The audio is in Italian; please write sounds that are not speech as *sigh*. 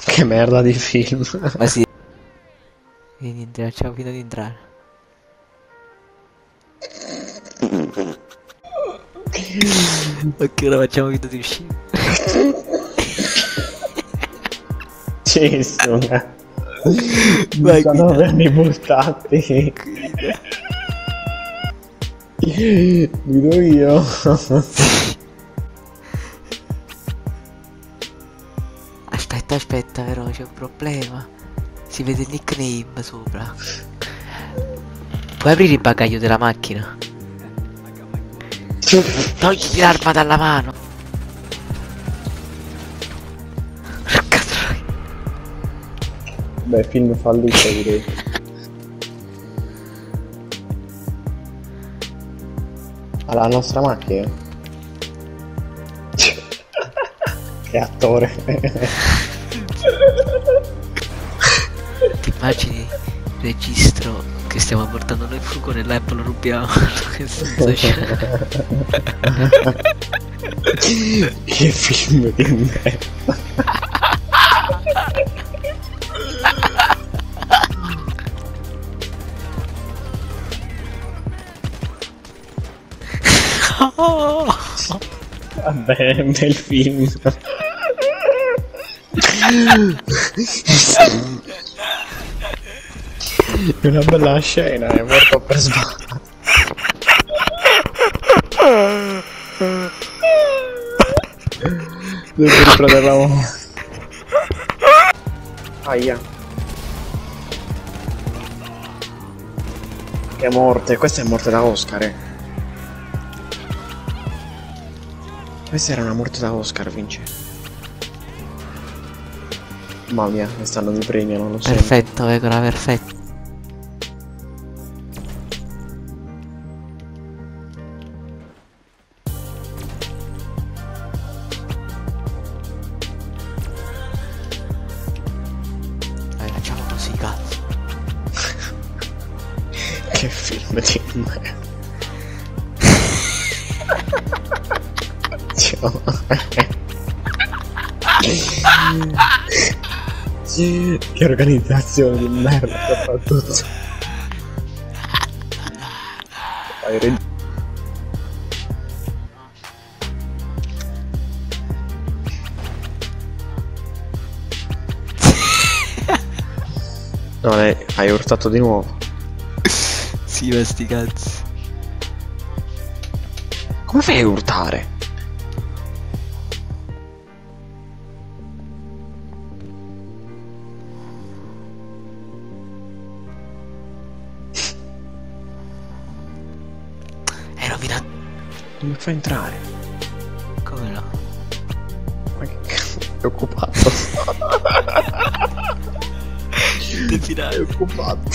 *laughs* Che merda di film. Ma sì. E niente, facciamo finta di entrare. *laughs* Ok, ora facciamo finta di uscire. *laughs* Gesù. Vai, Sono averli buttati. Guido io. Aspetta, aspetta, però c'è un problema. Si vede il nickname sopra. Puoi aprire il bagaglio della macchina? Togliti l'arma dalla mano. Beh, film fallito direi. Alla nostra macchina. *laughs* che attore. *laughs* Ti immagini il registro che stiamo portando noi il furgone e l'app lo rubiamo? *laughs* che senso c'è? che film di *laughs* merda. Vabbè, è un bel film. È una bella scena, è morto per sbaglio. Devo riprendere la mano. Aia. Che morte, questa è morte da Oscar, eh. Questa era una morte da Oscar, Vince. Mamma mia, quest'anno mi premiano, lo so. Perfetto, Pecora, perfetto. Dai, facciamo così, cazzo. *laughs* Che film di merda. *laughs* Ciao. *laughs* che organizzazione di merda soprattutto. Hai reg- No, lei, hai urtato di nuovo. Sì, ma sti cazzi. Come fai a urtare? Rovinato. Non mi fa entrare. Come no? Ma che cazzo? È occupato. *laughs* Definare. È occupato.